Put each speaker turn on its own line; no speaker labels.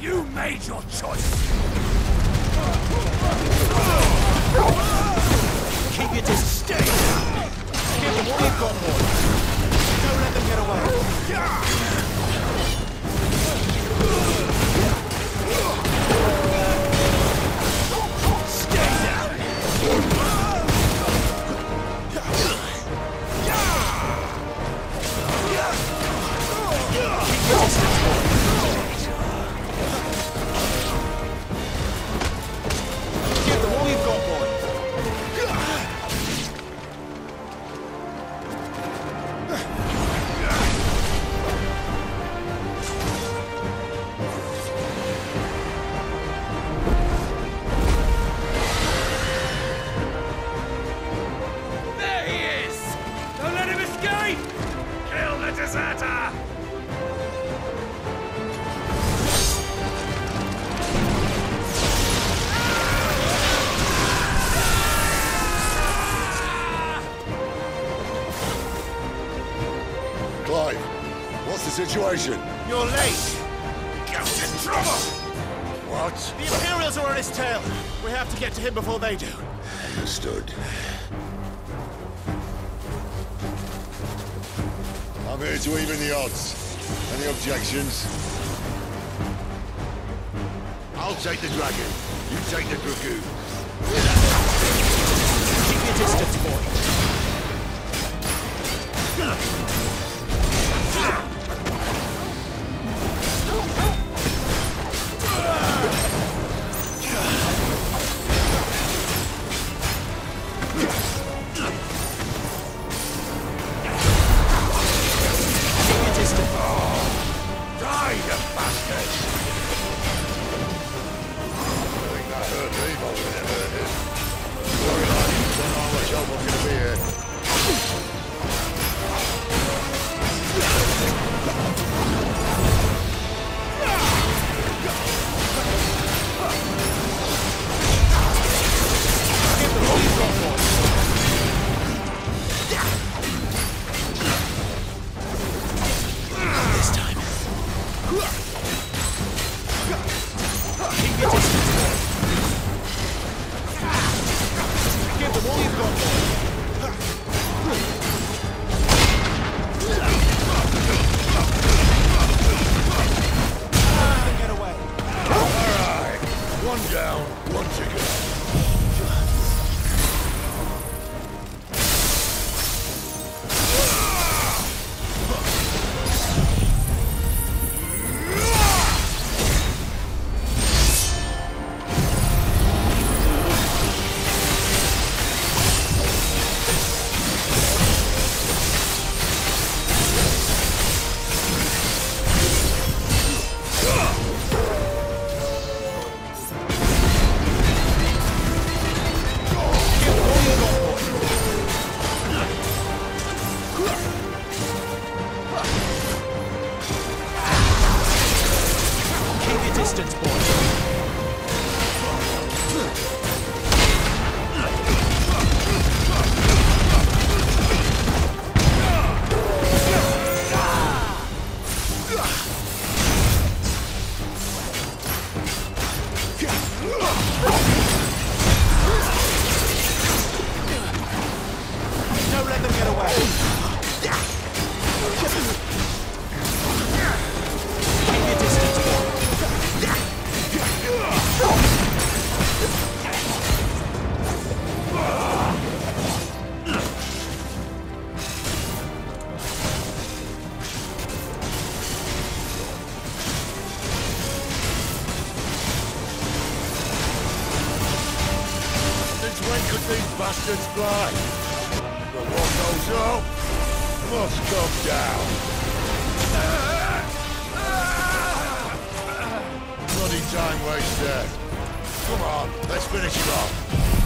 You made your choice.
Keep your distance. Stay down. Got. Don't let them get away.
Stay down.
Give
Clive, what's the situation?
You're late.
Get in trouble!
What?
The Imperials are on his tail. We have to get to him before they do.
Understood. I'm here to even the odds. Any objections? I'll take the dragon. You take the dragoon. When could these bastards fly? But what goes up must come down. Bloody time waster. Come on, let's finish him off.